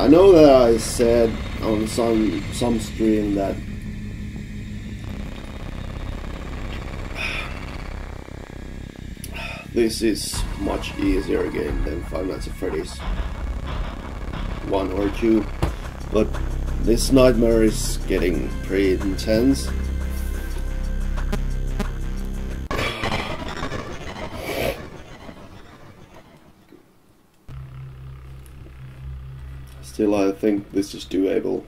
I know that I said on some some stream that this is much easier game than Five Nights at Freddy's 1 or 2, but this nightmare is getting pretty intense. Still, I think this is doable.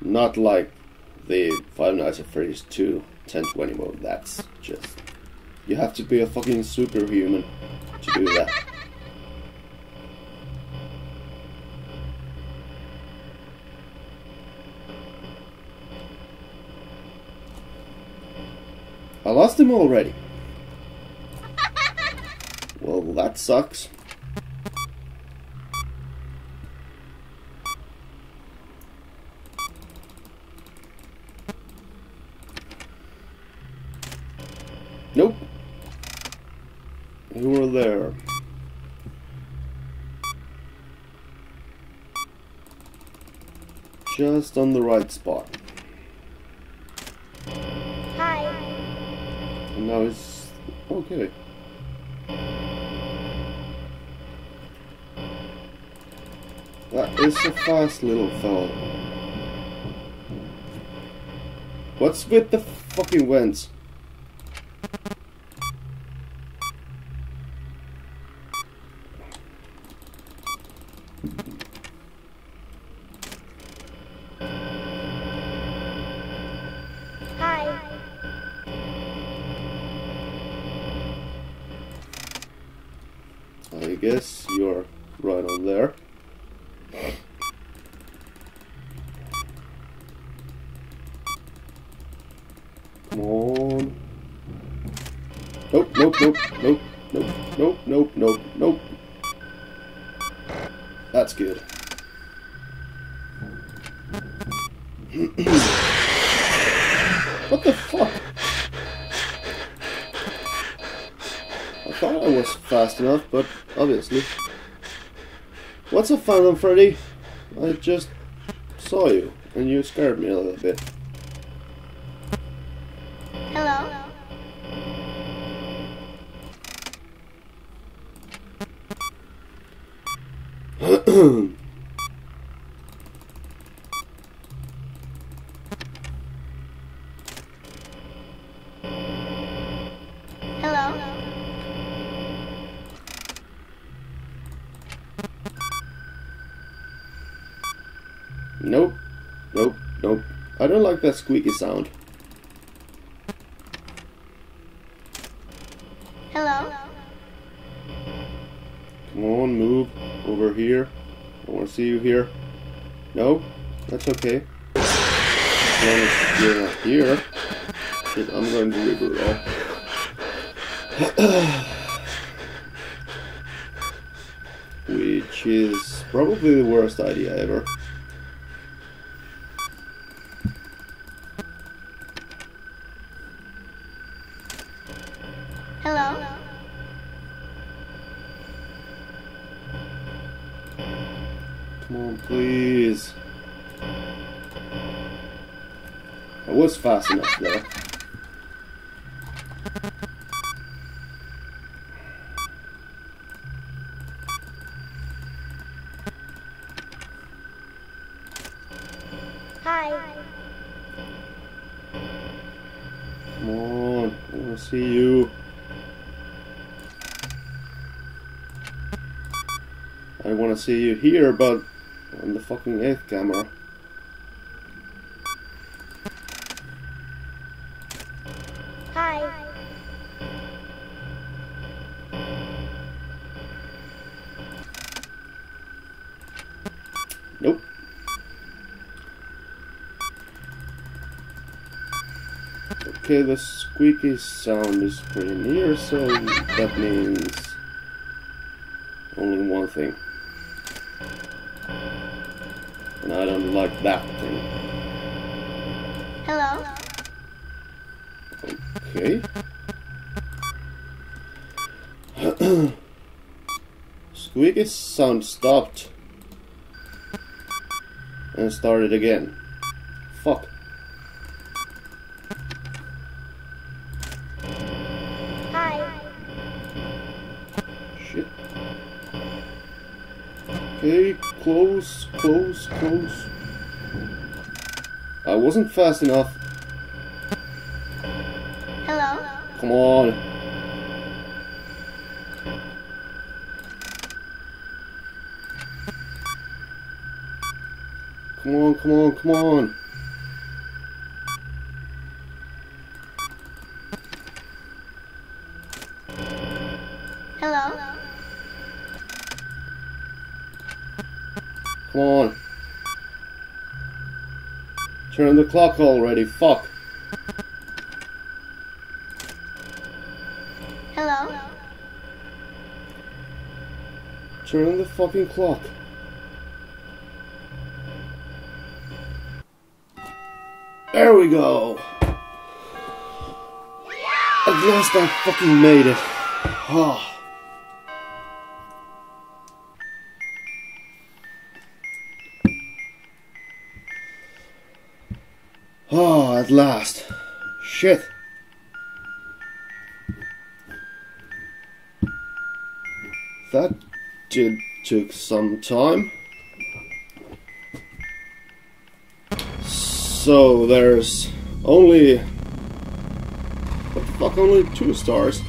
Not like the Five Nights at Freddy's 2 1020 mode, that's just... You have to be a fucking superhuman to do that. I lost him already. Well, that sucks. Nope. You were there. Just on the right spot. Hi. And now it's okay. That is a fast little fellow. What's with the fucking vents? Guess you're right on there. Come on. Nope, nope, nope, nope, nope, nope, nope, nope, nope. That's good. what the fuck? I was fast enough, but obviously. What's up, Phantom Freddy? I just saw you, and you scared me a little bit. Hello. Hello. Nope. Nope. Nope. I don't like that squeaky sound. Hello. Come on, move over here. I want to see you here. No? That's okay. As long as you're not here. I'm going to reboot all. Which is probably the worst idea ever. Hello. Come on, please. I was fast enough though. Hi. Come on, I want to see you. I want to see you here, but on the fucking eighth camera. Hi. Nope. Okay, the squeaky sound is pretty near, so that means only one thing. And I don't like that thing. Hello? Okay. Squeaky sound stopped. And started again. Fuck. Hi. Shit. Okay, close, close, close. I wasn't fast enough. Hello? Come on. Come on, come on, come on. Hello? Come on. Turn the clock already, fuck. Hello? Turn the fucking clock. There we go. At last I fucking made it. Ah. Ah, at last. Shit. That did took some time. So there's only what the fuck only two stars.